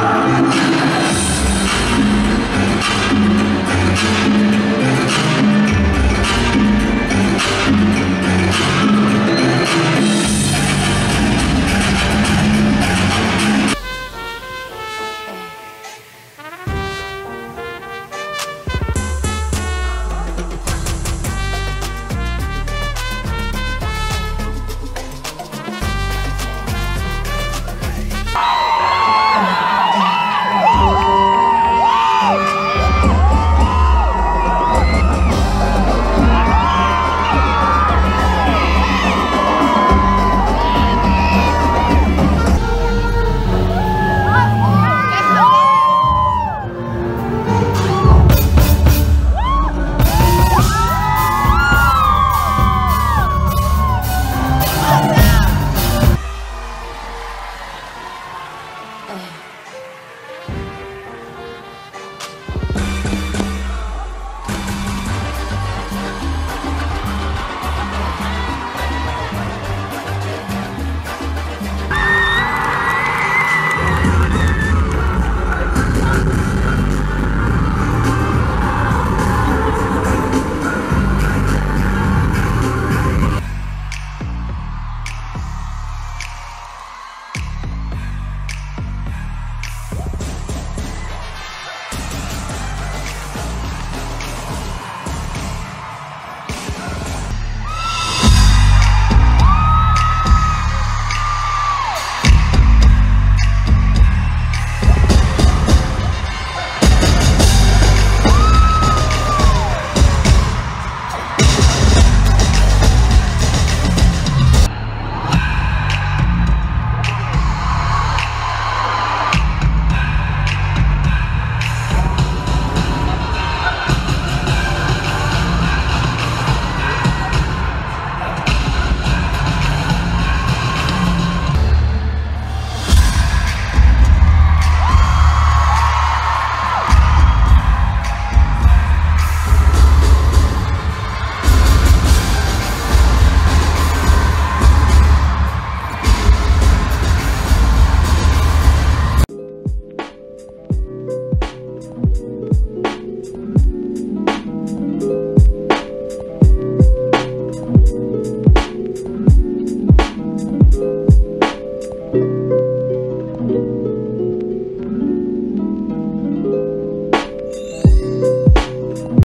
Gracias.